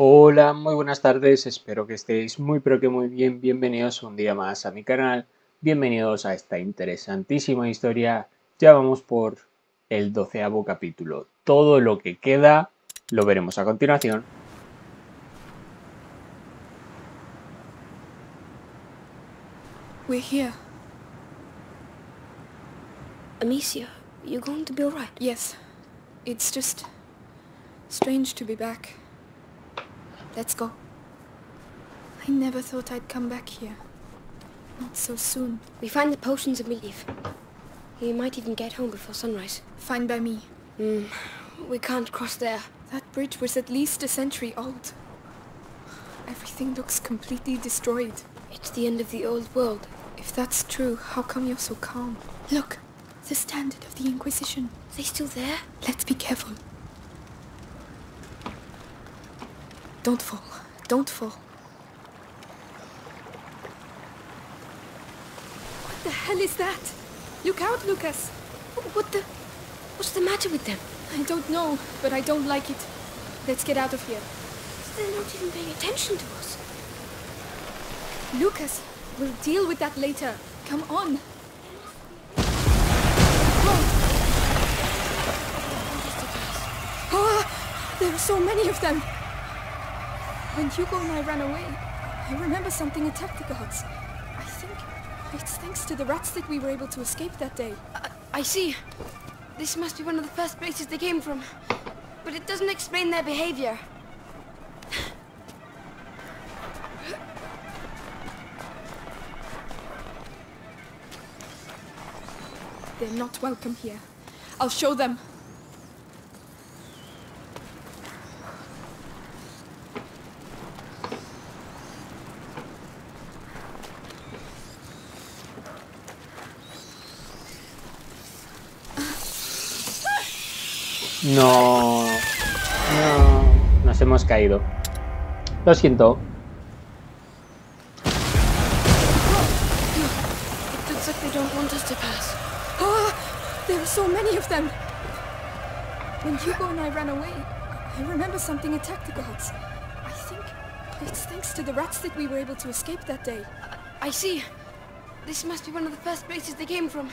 Hola, muy buenas tardes, espero que estéis muy pero que muy bien, bienvenidos un día más a mi canal, bienvenidos a esta interesantísima historia, ya vamos por el doceavo capítulo, todo lo que queda lo veremos a continuación. We're here. Amicia, you're going to be alright? Yes. It's just strange to be back. Let's go. I never thought I'd come back here. Not so soon. We find the potions and we leave. We might even get home before sunrise. Fine by me. Hmm. We can't cross there. That bridge was at least a century old. Everything looks completely destroyed. It's the end of the old world. If that's true, how come you're so calm? Look, the standard of the Inquisition. Are they still there? Let's be careful. Don't fall. Don't fall. What the hell is that? Look out, Lucas! What the... What's the matter with them? I don't know, but I don't like it. Let's get out of here. They're not even paying attention to us. Lucas, we'll deal with that later. Come on. Ah, there are so many of them. When Hugo and I ran away, I remember something attacked the guards. I think it's thanks to the rats that we were able to escape that day. I, I see. This must be one of the first places they came from. But it doesn't explain their behavior. They're not welcome here. I'll show them. No, no, nos hemos caído. Lo siento. It looks like they don't want us to pass. Oh, there are so many of them. When Hugo and I ran away, I remember something attacked the guards. I think it's thanks to the rats that we were able to escape that day. I see. This must be one of the first places they came from.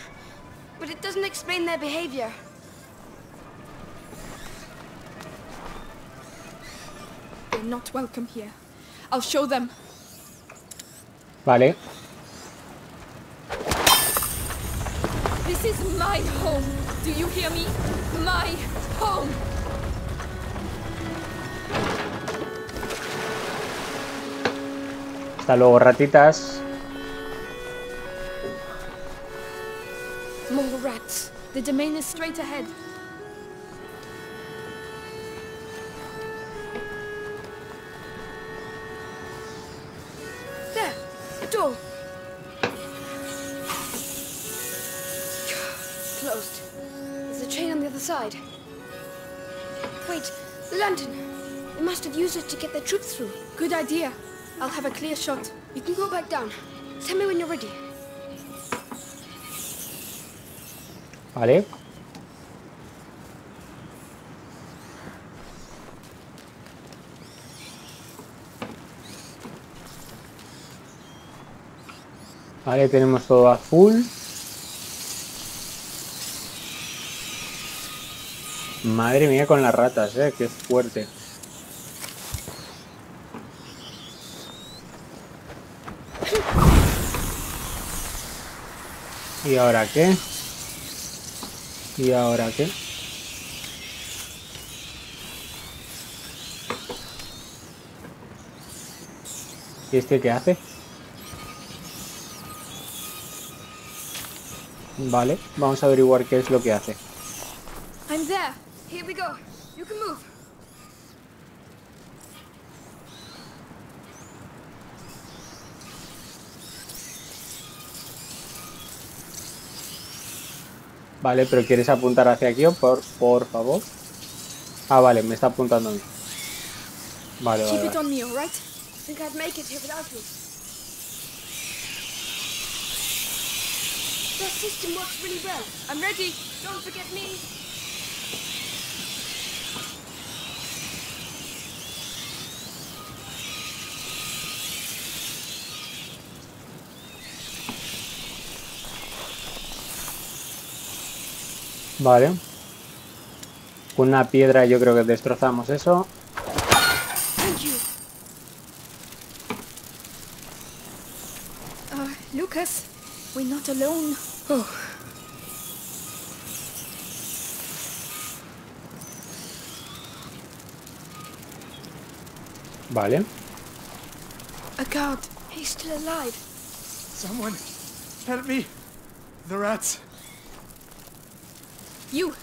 But it doesn't explain their behavior. They're not welcome here. I'll show them. Vale, This is my home. Do you hear me? My home. hasta luego ratitas. More rats. The domain is straight ahead. Must have used it to get their troops through. Good idea. I'll have a clear shot. You can go back down. Tell me when you're ready. Vale. Vale, tenemos todo azul. Madre mía con las ratas, eh, qué fuerte. ¿Y ahora qué? ¿Y ahora qué? ¿Y este qué hace? Vale, vamos a averiguar qué es lo que hace. I'm there. Vale, pero ¿quieres apuntar hacia aquí o por, por favor? Ah, vale, me está apuntando a mí. Vale, vale, Keep it vale. on me, all right? Think I'd make it here without you. That system works really well. I'm ready. Don't forget me. Vale. Con una piedra yo creo que destrozamos eso. Uh, Lucas, we're not alone. Oh. Vale. A guard. He's still alive. Someone, help me. The rats. You,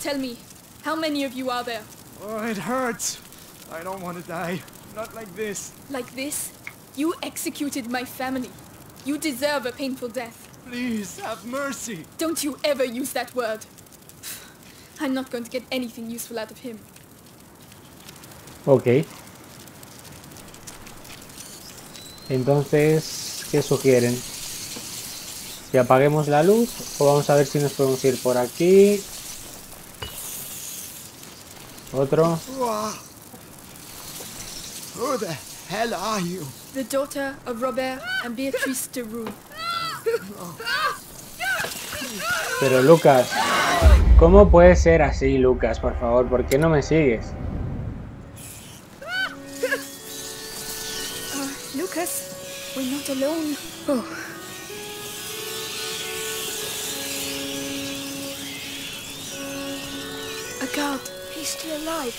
tell me, how many of you are there? Oh, it hurts. I don't want to die. Not like this. Like this? You executed my family. You deserve a painful death. Please, have mercy. Don't you ever use that word. I'm not going to get anything useful out of him. Ok. Entonces, ¿qué sugieren? ¿Que apaguemos la luz o vamos a ver si nos podemos ir por aquí? Otro. Who the hell are you? The daughter of Robert and Beatrice de Roux. Pero Lucas, ¿cómo puede ser así, Lucas? Por favor, ¿por qué no me sigues? Uh, Lucas, we're not alone. Oh. A guard. He's still alive.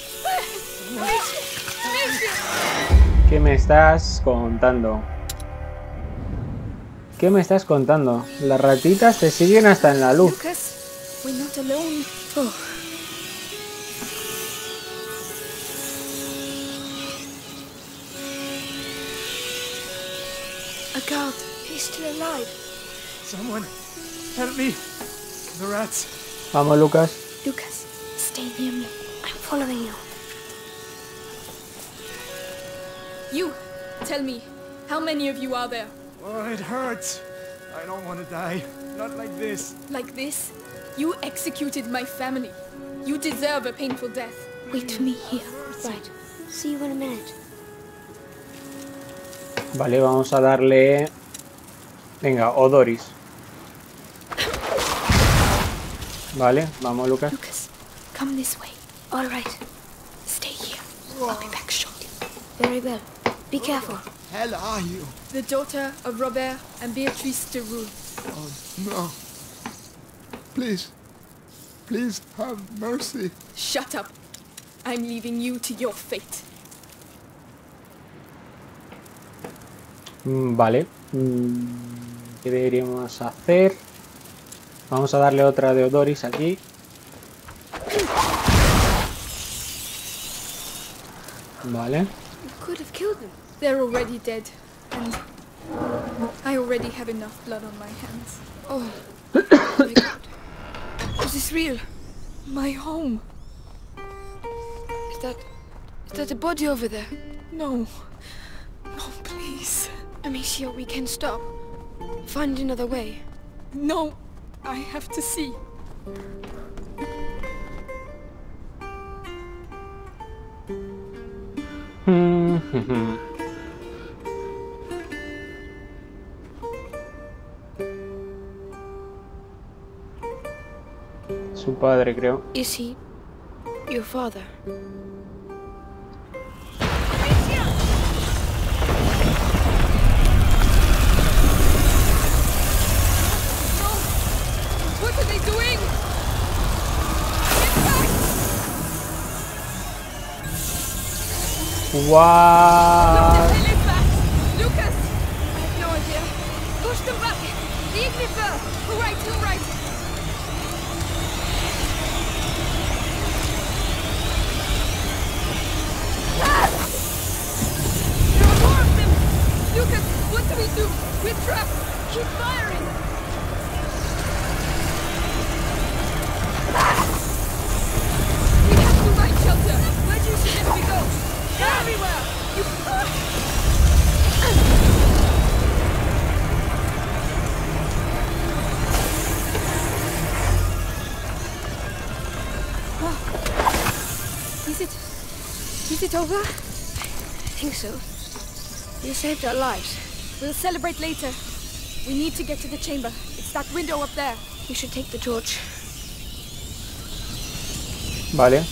¿Qué me estás contando? ¿Qué me estás contando? Las ratitas te siguen hasta en la luz. Lucas, we're not alone. Oh. A guard. He's still alive. Someone, help me. The rats. Vamos, Lucas. Lucas, following you. You, tell me, how many of you are there? Oh, it hurts. I don't want to die. Not like this. Like this? You executed my family. You deserve a painful death. Wait for me here. Right. See you in a minute. Vale, vamos a darle... Venga, Odoris. Vale, vamos, Lucas. Lucas, come this way. All right. Stay here. I'll be back shortly. Very well. Be careful. Hell are you? The daughter of Robert and Beatrice de Rune. Oh no. Please. Please have mercy. Shut up. I'm leaving you to your fate. Mm, Vale. Mm, ¿Qué deberíamos hacer? Vamos a darle otra de Odoris aquí. Vale. You could have killed them. They're already dead. And I already have enough blood on my hands. Oh, my god. Is this real? My home. Is that... Is that a body over there? No. No, please. Amicia, we can stop. Find another way. No. I have to see. Su padre, creo. Is he your father? ¡Guau! Lucas! I have no idea. Push them back! The! All right, all right. There are more of them! Lucas, what do we do? We're trapped! Keep firing! It... Is it over? I think so. You saved our lives. We'll celebrate later. We need to get to the chamber. It's that window up there. You should take the torch. Vale.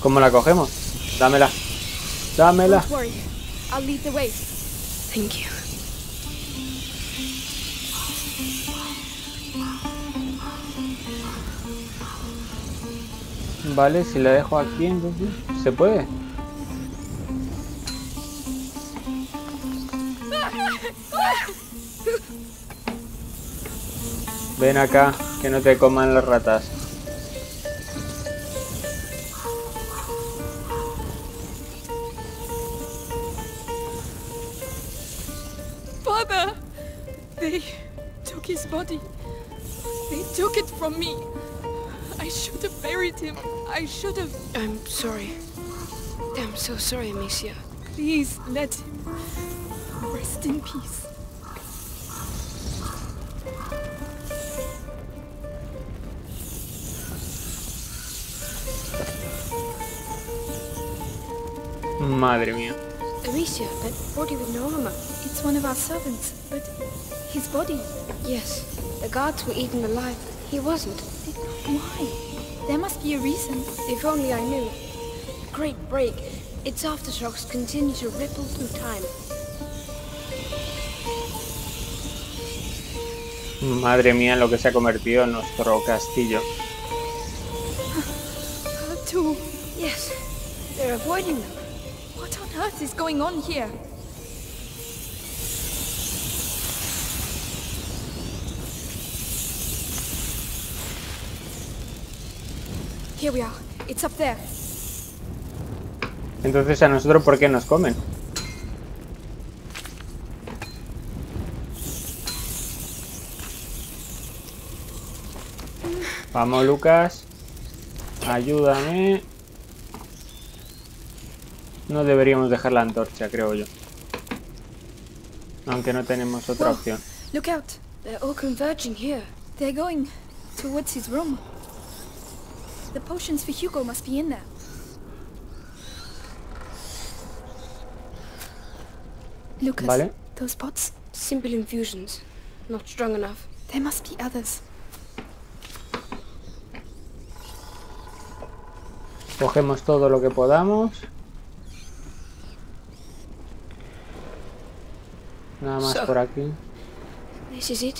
¿Cómo la cogemos? Dámela. Dámela. Don't worry. I'll lead the way. Thank you. Vale, si la dejo aquí, entonces... ¿Se puede? Ven acá, que no te coman las ratas. Sorry, Amicia. Please let him rest in peace. Madre mía. Amicia, that body with no armor. It's one of our servants, but his body. Yes, the guards were eaten alive. He wasn't. Why? There must be a reason. If only I knew. Great break. Its aftershocks continue to ripple through time. Madre mía, lo que se ha convertido en nuestro castillo. Ah, Her too. Yes, they're avoiding them. What on earth is going on here? Here we are. It's up there. Entonces, ¿a nosotros por qué nos comen? Vamos, Lucas. Ayúdame. No deberíamos dejar la antorcha, creo yo. Aunque no tenemos otra Whoa. opción. Look out. They're all converging here. They're going towards his room. The potions for Hugo must be in there. Lucas, Vale. those pots, Simple infusions. Not strong enough. there must be others. Cogemos todo lo que podamos. Nada más So- por aquí. This is it.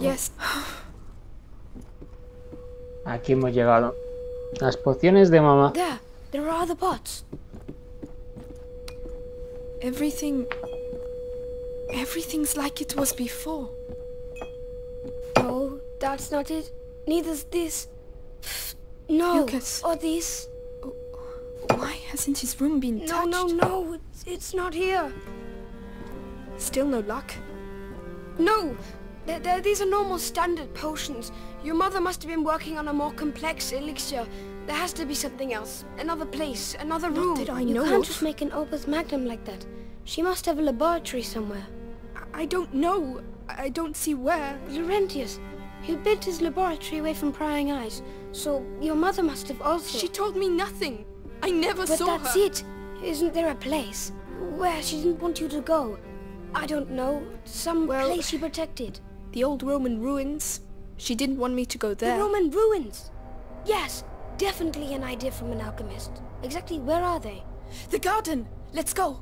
Yes. Aquí hemos llegado. Las pociones de mamá. There, there are the pots. Everything. Everything's like it was before. No, that's not it. Neither's this. No, Lucas. or this. Why hasn't his room been No, touched? no, no, it's, it's not here. Still no luck. No, they're, they're- these are normal standard potions. Your mother must have been working on a more complex elixir. There has to be something else. Another place, another Not room. that I you know can't of. just make an opus magnum like that. She must have a laboratory somewhere. I- don't know. I don't see where. Laurentius, he built his laboratory away from prying eyes. So your mother must have also. She told me nothing. I never But saw that's it. Isn't there a place where she didn't want you to go? I don't know. Some Well- place she protected. The old Roman ruins. She didn't want me to go there. The Roman ruins. Yes, definitely an idea from an alchemist. Exactly where are they? The garden. Let's go.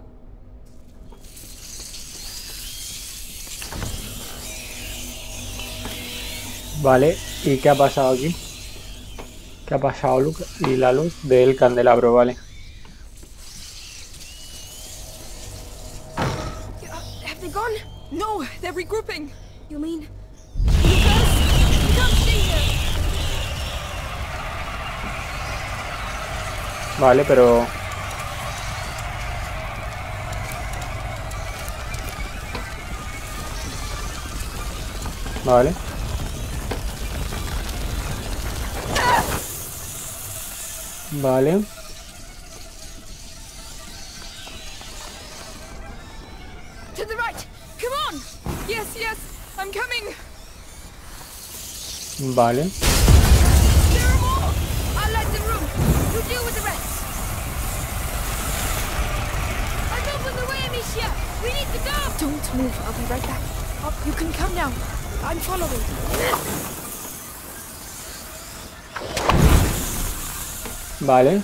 Vale, ¿y qué ha pasado aquí? ¿Qué ha pasado, Lucas? Y la luz del candelabro, vale. Have they gone? No, they're regrouping. You mean? You can't stay here. Vale, pero... Vale. Vale. To the right. Come on. Yes, yes. I'm coming. Vale. There are more. I'll light the room. You deal with the rest. I'm open the way, Amicia. We need to go. Don't move. I'll be right back. Oh, you can come now. I'm following. Vale.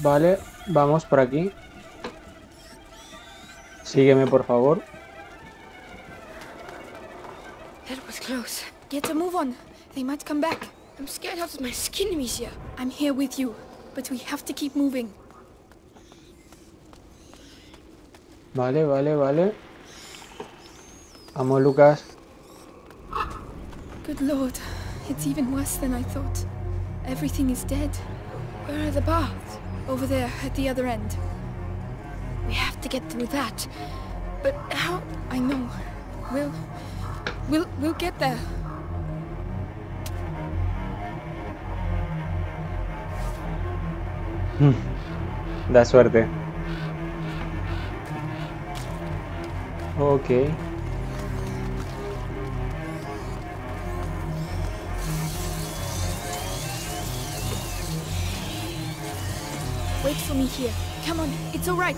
Vale, vamos por aquí. Sígueme, por favor. That was close. Get a move on. They might come back. I'm scared out of my skin, Amicia. I'm here with you, but we have to keep moving. Vale, vale, vale. Vamos, Lucas. Good lord, it's even worse than I thought. Everything is dead. Where are the baths? Over there, at the other end. We have to get through that. But how? I know. We'll... We'll... We'll get there. Hmm. Da suerte. Ok. Wait for me here. Come on, it's all right.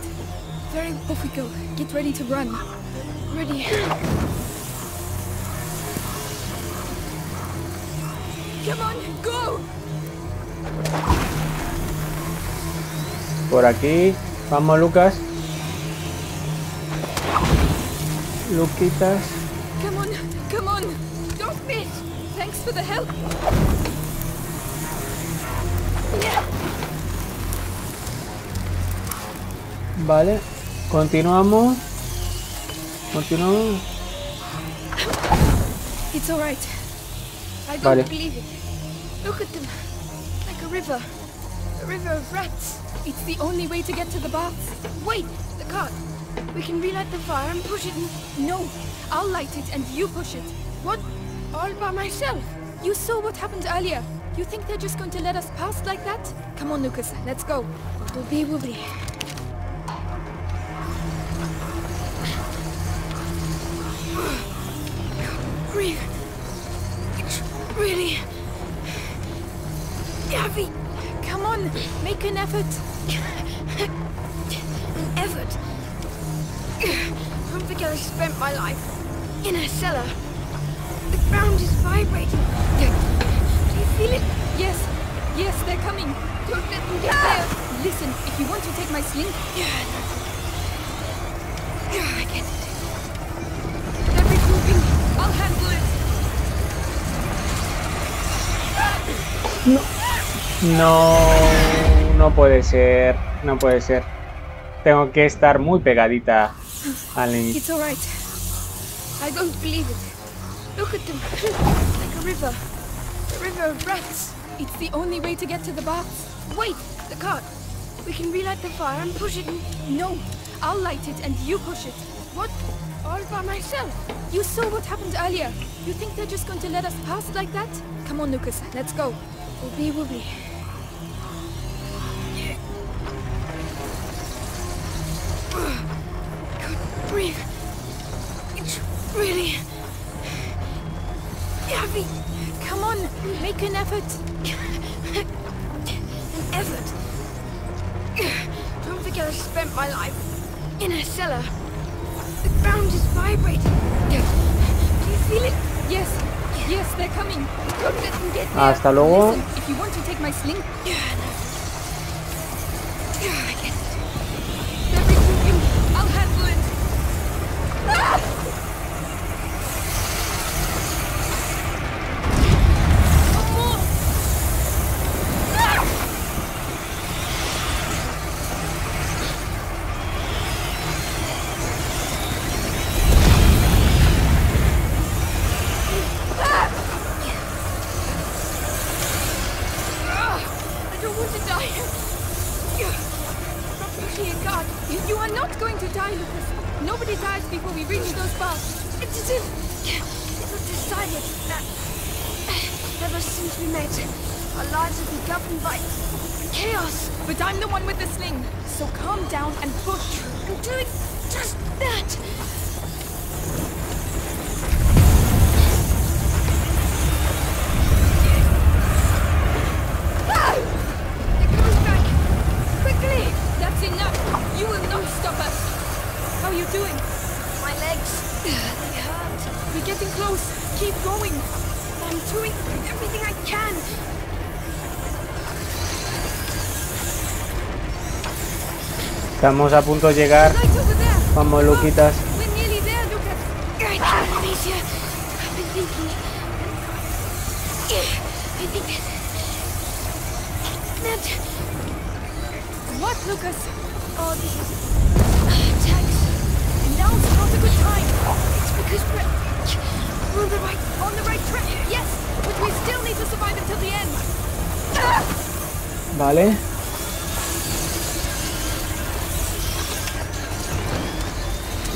Very off we go. Get ready to run. Ready. Come on, go! Por aquí. Vamos, Lucas. Luquitas. Come on, come on! Don't miss! Thanks for the help! Vale. Continuamos. Continuamos. It's all right. I don't Vale. believe it. Look at them. Like a river. A river of rats. It's the only way to get to the baths. Wait, the cart. We can relight the fire and push it in. No, I'll light it and you push it. What? All by myself? You saw what happened earlier. You think they're just going to let us pass like that? Come on, Lucas, let's go. Woobly woobly. Breathe. Make an effort. An effort. Don't forget I spent my life in a cellar. The ground is vibrating. Do you feel it? Yes, yes, they're coming. Don't let them get there. Listen, if you want to take my sling, Yeah, I get it. They're. I'll handle it. No, no puede ser, no puede ser. Tengo que estar muy pegadita al it's all right. I don't believe it. Look at them. like a river. A river of rats. It's the only way to get to the baths. Wait, the cart. We can relight the fire and push it in. No, I'll light it and you push it. What? All by myself? You saw what happened earlier. You think they're just going to let us pass like that? Come on, Lucas, let's go. Woobly woobly. An effort. An effort. Don't forget I spent my life in a cellar. The ground is vibrating. Do you feel it? Yes, yes, they're coming. Don't let them get there. Hasta luego. Listen, if you want to take my sling, want to die. Pushing it, God. you, you are not going to die, Lucas. Nobody dies before we reach those bars. It's as if it was decided that uh, ever since we met, our lives have been governed by chaos. But I'm the one with the sling, so calm down and push. I'm doing just that. Estamos a punto de llegar. Vamos, Luquitas.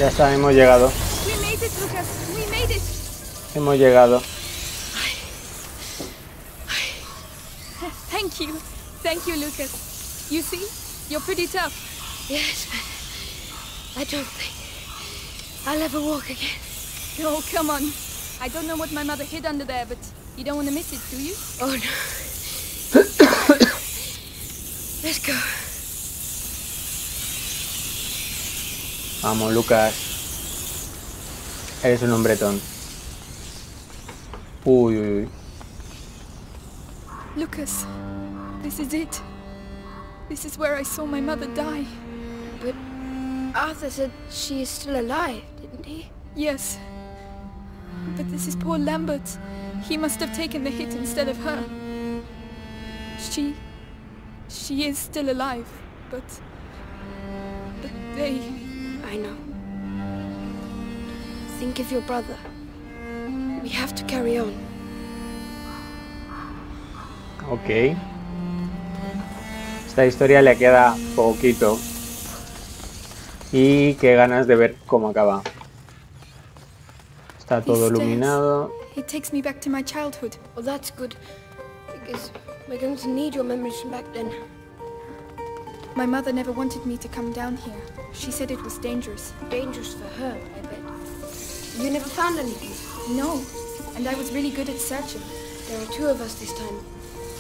Ya está, hemos llegado. We made it, Lucas. We made it. Hemos llegado. Thank you. Thank you, Lucas. You see, you're pretty tough. Yes, but. I don't think. I'll ever walk again. Oh, come on. I don't know what my mother hid under there, but you don't want to miss it, do you? Oh no. Let's go. Vamos, Lucas. Eres un hombretón. Uy, uy, uy. Lucas, this is it. This is where I saw my mother die. But Arthur said she is still alive, didn't he? Yes. But this is poor Lambert. He must have taken the hit instead of her. She... She is still alive, but... But they... I know. Think of your brother. We have to carry on. Ok. Esta historia le queda poquito. Y qué ganas de ver cómo acaba. Está todo iluminado. It takes me back to my childhood. Well, that's good. Because we're going to need your memories from back then. My mother never wanted me to come down here. She said it was dangerous. Dangerous for her, I bet. You never found anything. No, and I was really good at searching. There are two of us this time.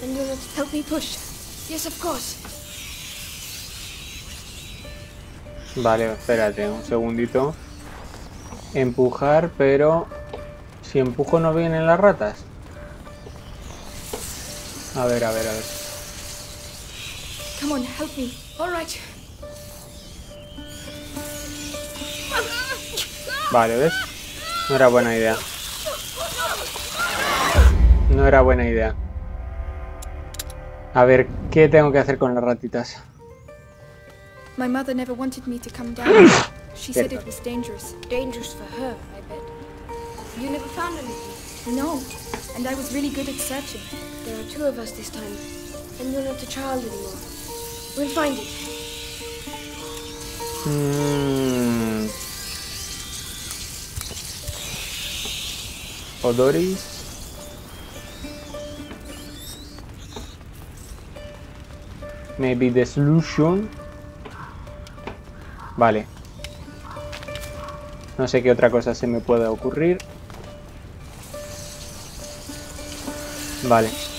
And you're not... Help me push. Yes, of course. Vale, espérate un segundito. Empujar, pero... Si empujo no vienen las ratas. A ver, a ver, a ver. Come on, help me. All right. Vale, ¿ves? No era buena idea. No era buena idea. A ver, ¿qué tengo que hacer con las ratitas? My mother never wanted me to come down. she said it was dangerous. Dangerous for her, I bet. You never found anything. No, and I was really good at searching. There are two of us this time. And you're not a child anymore. We'll find it. Mm. Odoris. Maybe the solution. Vale. No sé qué otra cosa se me puede ocurrir. Vale.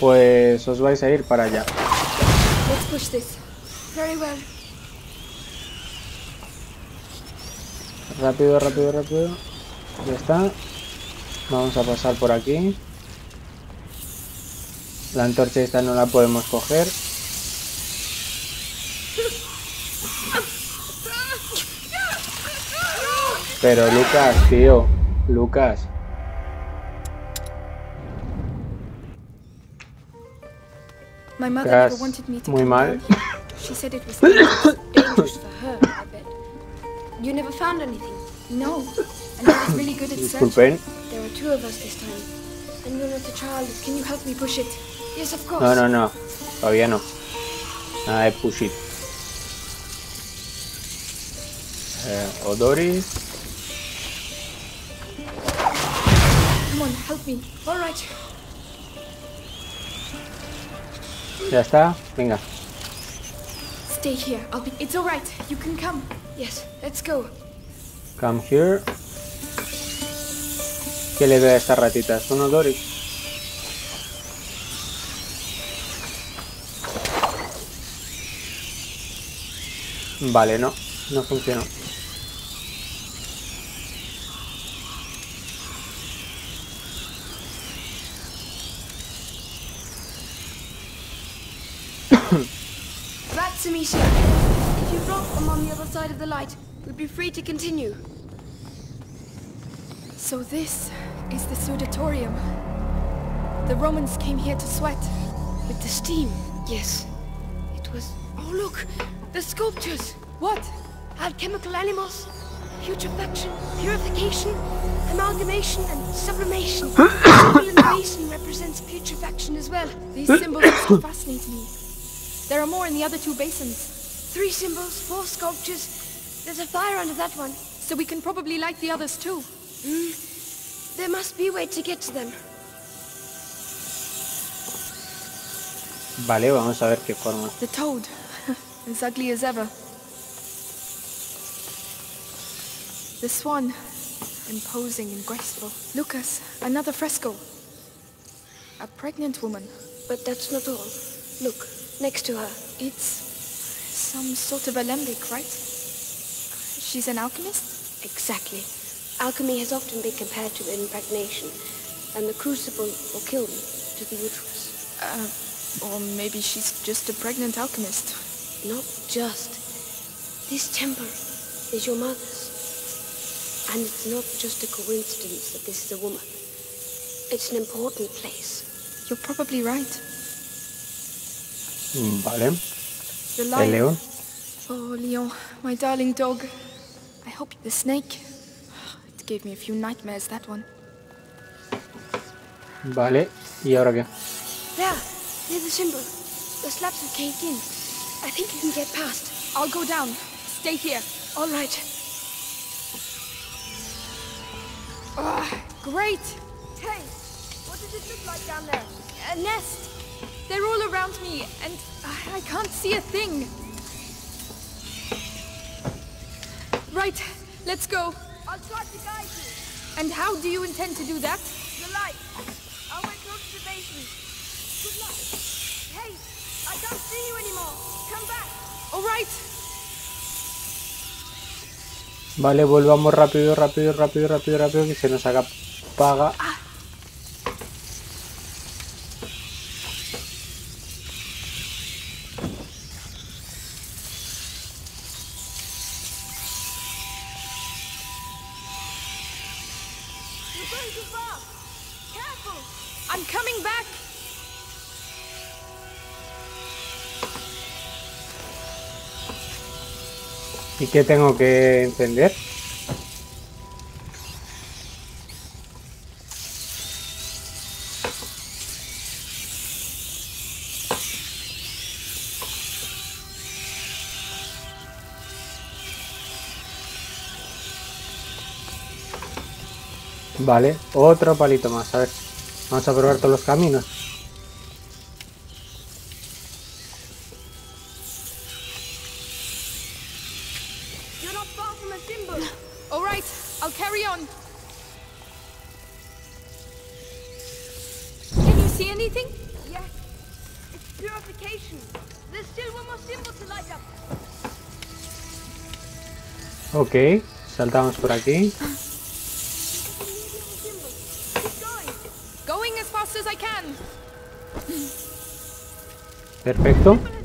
Pues os vais a ir para allá. Rápido, rápido, rápido. Ya está. Vamos a pasar por aquí. La antorcha esta no la podemos coger. Pero Lucas, tío. Lucas. My mother Estás never wanted me to muy come here. She said it was dangerous. For her, I bet. You never found anything. No, and I was really good at searching. There are two of us this time. And you're not a child. Can you help me push it? Yes, of course. No, no, no. Todavía no. De push it. Eh, Odoris. Come on, help me. All right. Ya está. Venga. Stay here. I'll be. It's all right. You can come. Yes, let's go. Come here. ¿Qué le doy a estas ratitas? ¿Son Odoris? Vale, no. No funcionó. Amicia. If you drop them on the other side of the light, we'd be free to continue. So this is the Sudatorium. The Romans came here to sweat. With the steam, yes. It was... Oh, look! The sculptures! What? Alchemical animals, putrefaction, purification, amalgamation, and sublimation. the symbol in the basin represents putrefaction as well. These symbols fascinate me. There are more in the other two basins. Three symbols, four sculptures. There's a fire under that one. So we can probably light the others too. Hmm. There must be a way to get to them. Vale, vamos a ver qué forma. The toad. as ugly as ever. The swan. Imposing and graceful. Lucas, another fresco. A pregnant woman. But that's not all. Look, next to her. It's some sort of alembic, right? She's an alchemist? Exactly. Alchemy has often been compared to impregnation, and the crucible or kiln to the uterus. Uh, or maybe she's just a pregnant alchemist. Not just. This temple is your mother's. And it's not just a coincidence that this is a woman. It's an important place. You're probably right. Mm, Vale. The El león. Oh, Leon, my darling dog. I hope the snake. It gave me a few nightmares, that one. Vale. ¿Y ahora qué? There, near the symbol. The slabs have caved in. I think you can get past. I'll go down. Stay here. All right. Ah, great! Hey, what does it look like down there? A nest. They're all around me, and I I can't see a thing. Right, let's go. I'll try to guide you. And how do you intend to do that? The light. I went close to the basin. Good luck. Hey, I can't see you anymore. Come back. All right. Vale, volvamos rápido, rápido, rápido, rápido, rápido, que se nos apaga. You're qué tengo que encender? Vale, otro palito más, a ver. Vamos a probar todos los caminos. Not far from a symbol. All right, I'll carry on. Can you see anything? Yes. It's purification. There's still one more symbol to light up. Ok, saltamos por aquí. Symbol.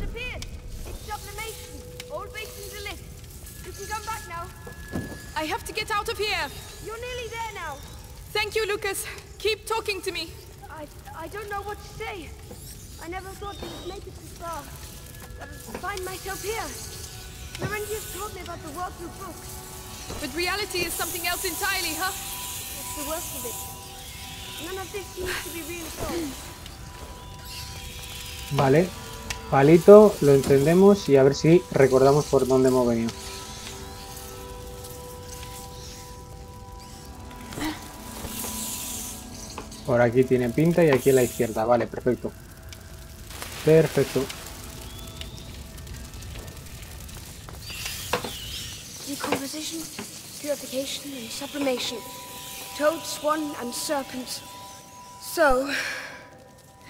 But reality is something else entirely, huh? That's the worst of it. None of this seems to be real at all. Vale, palito, lo encendemos y a ver si recordamos por dónde hemos venido. Por aquí tiene pinta y aquí a la izquierda. Vale, perfecto. Perfecto. Decomposition, purification, and sublimation. Toad, swan, and serpent. So,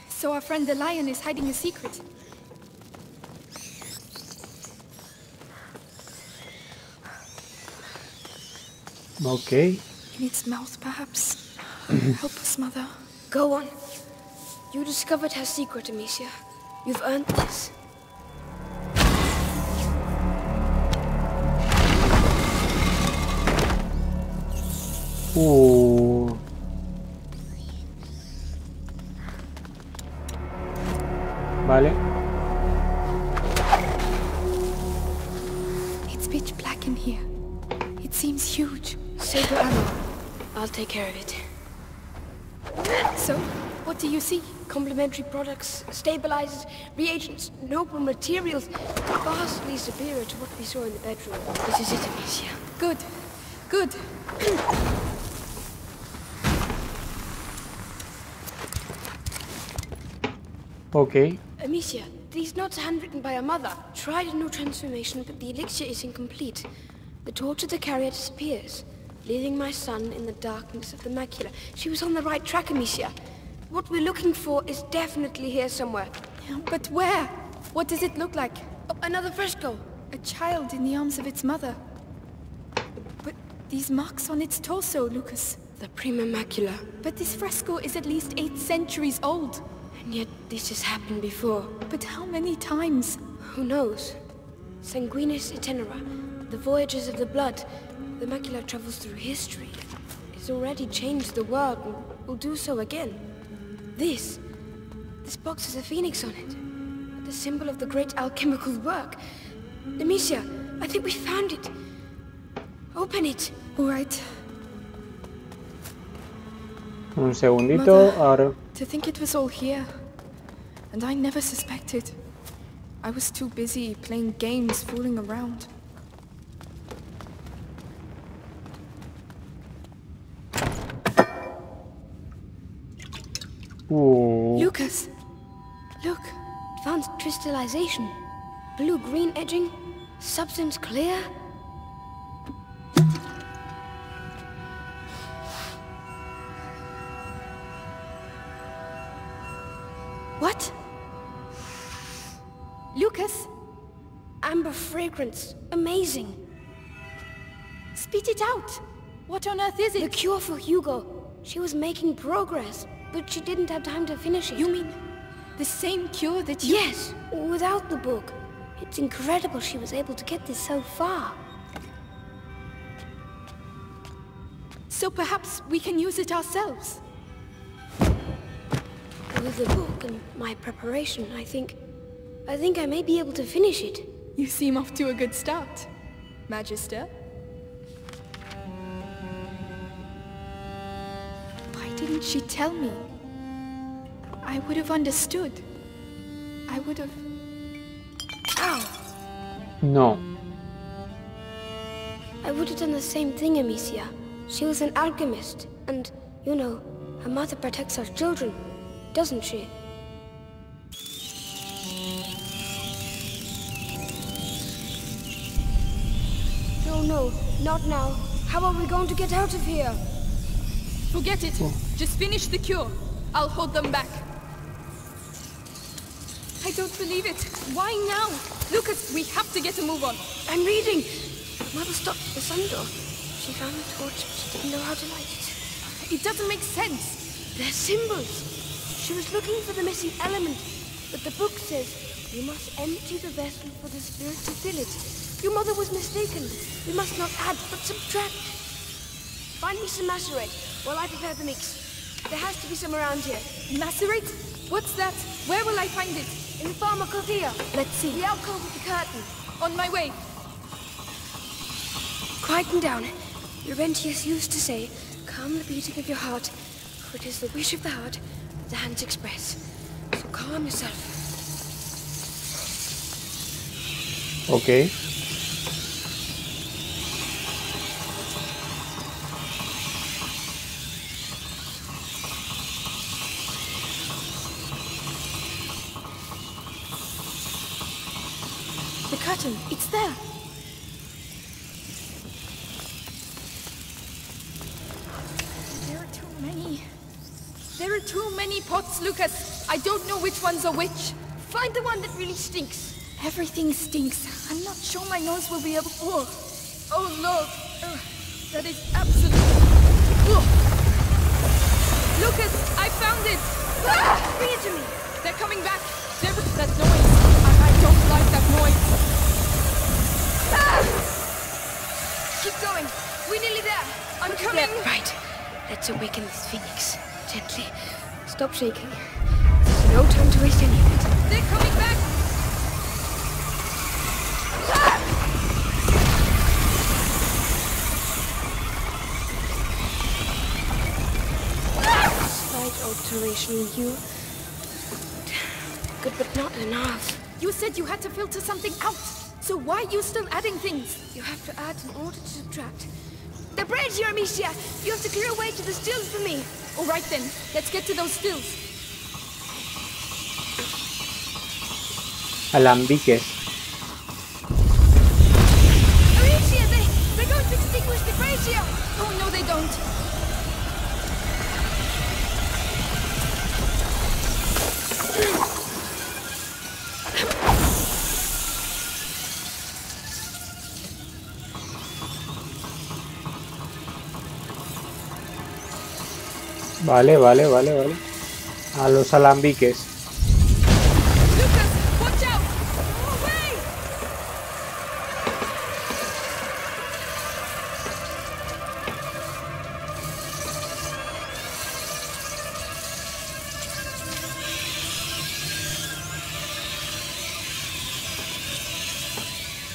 So our friend the lion is hiding a secret. Ok. In its mouth, perhaps. Help us, mother. go on. You discovered her secret, Amicia. You've earned this. Uh. Vale. It's pitch black in here. It seems huge. Saber ammo. I'll take care of it. So, what do you see? Complementary products, stabilizers, reagents, noble materials, vastly superior to what we saw in the bedroom. This is it, Amicia. Good. Good. Ok. Amicia, these notes are handwritten by our mother. Tried a new transformation, but the elixir is incomplete. The torch of the carrier disappears, leaving my son in the darkness of the macula. She was on the right track, Amicia. What we're looking for is definitely here somewhere. But where? What does it look like? Oh, another fresco. A child in the arms of its mother. But these marks on its torso, Lucas. The prima macula. But this fresco is at least eight centuries old. And yet this has happened before. But how many times? Who knows? Sanguinis itinera. The voyages of the blood. The macula travels through history. It's already changed the world and will do so again. This. This box has a phoenix on it. The symbol of the great alchemical work. Amicia, I think we found it. Open it. All right. Un segundito. Mother. Ahora. To think it was all here. And I never suspected. I was too busy playing games, fooling around. Uh. Lucas! Look! Advanced crystallization. Blue-green edging. Substance clear. What? Lucas! Amber fragrance. Amazing. Spit it out! What on earth is it? The cure for Hugo. She was making progress, but she didn't have time to finish it. You mean the same cure that you... Yes, without the book. It's incredible she was able to get this so far. So perhaps we can use it ourselves. With the book and my preparation, I think... I think I may be able to finish it. You seem off to a good start, Magister. Why didn't she tell me? I would have understood. I would have... Ow! No. I would have done the same thing, Amicia. She was an alchemist, and, you know, her mother protects her children, doesn't she? No, no, not now. How are we going to get out of here? Forget it. Just finish the cure. I'll hold them back. I don't believe it. Why now? Lucas, we have to get a move on. I'm reading. Mother stopped at the sun door. She found the torch, but she didn't know how to light it. It doesn't make sense. They're symbols. She was looking for the missing element, but the book says you must empty the vessel for the spirit to fill it. Your mother was mistaken. We must not add, but subtract. Find me some macerate while I prepare the mix. There has to be some around here. Macerate? What's that? Where will I find it? In the pharmacopoeia. Let's see. The alcove with the curtain. On my way. Quieten down. Laurentius used to say, calm the beating of your heart, for it is the wish of the heart the hands express. So calm yourself. Ok. The curtain. It's. There are too many. There are too Lucas. I don't know which ones are which. Find the one that really stinks. Everything stinks. I'm not sure my nose will be able. Oh, oh Lord, that is absolutely... Lucas, I found it. Ah! Bring it to me. They're coming back. There was that noise. I, I don't like that noise. Ah! Keep going. We're nearly there. I'm coming. Right. Let's awaken this phoenix. Gently. Stop shaking. There's no time to waste any of it. They're coming back! Slight alteration in you. Good, but not enough. You said you had to filter something out. So why are you still adding things? You have to add in order to subtract. The bridge, Amicia! You have to clear a way to the stills for me. All right then, let's get to those stills. Alambiques. Amicia, they, they're going to extinguish the brazier! Oh no, they don't. Vale, vale, vale, vale. A los alambiques.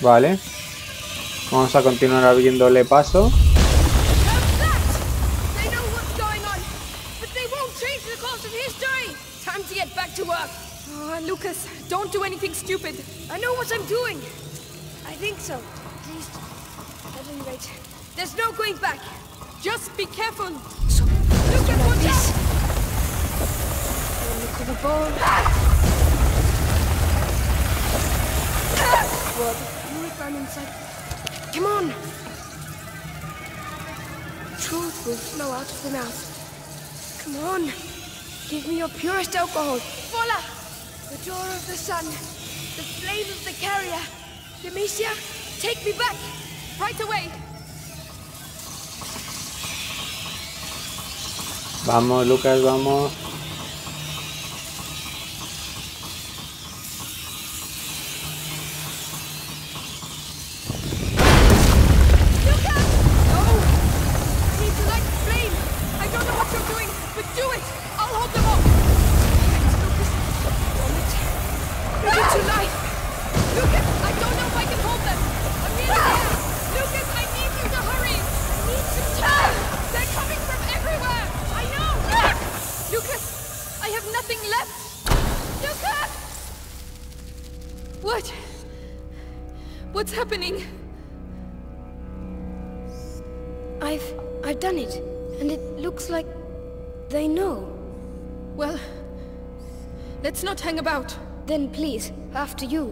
Vale. Vamos a continuar abriéndole paso. Vamos, Lucas, vamos. After you.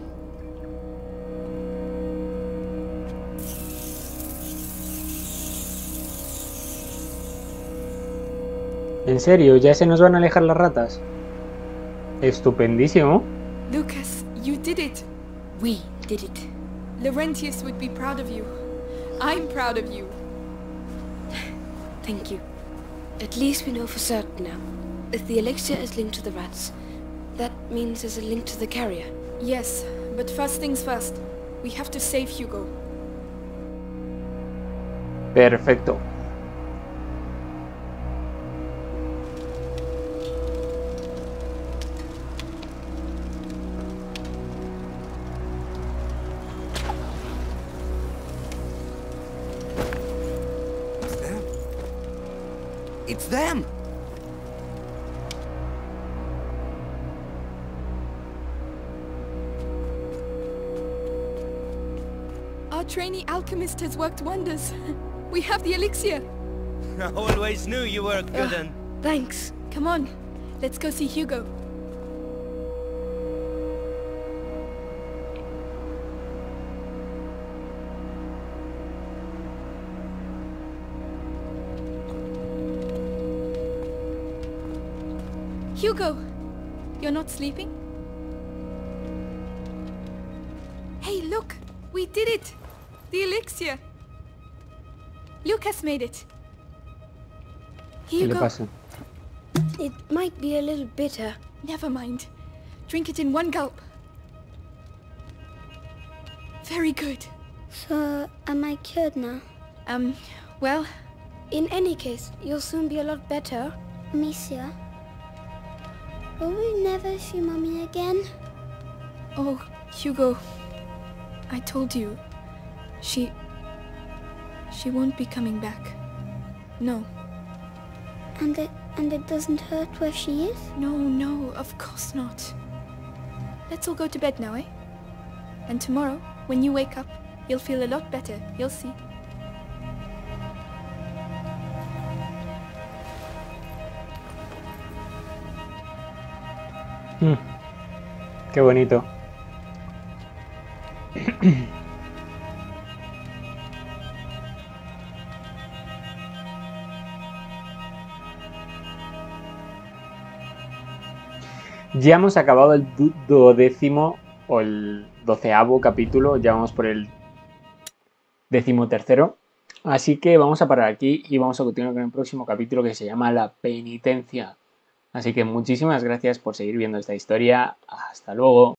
¿En serio? ¿Ya se nos van a alejar las ratas? Estupendísimo. Lucas, you did it. We did it. Laurentius would be proud of you. I'm proud of you. Thank you. At least we know for certain now. If the elixir is linked to the rats, that means there's a link to the carrier. Yes, but first things first. We have to save Hugo. Perfecto. It's them. Alchemist has worked wonders. We have the elixir. I always knew you were good Uh, and... Thanks. Come on, let's go see Hugo. Hugo, you're not sleeping? Hey, look! We did it! The elixir! Lucas made it. ¿Qué le Hugo. It might be a little bitter. Never mind. Drink it in one gulp. Very good. So, am I cured now? Um, well, In any case, you'll soon be a lot better. Monsieur, will we never see Mummy again? Oh, Hugo. I told you. She. She won't be coming back. No. And it and it doesn't hurt where she is? No, no, of course not. Let's all go to bed now, eh? And tomorrow, when you wake up, you'll feel a lot better. You'll see. Mm, qué bonito. Ya hemos acabado el du- duodécimo o el doceavo capítulo, ya vamos por el decimotercero. Así que vamos a parar aquí y vamos a continuar con el próximo capítulo que se llama La penitencia. Así que muchísimas gracias por seguir viendo esta historia. Hasta luego.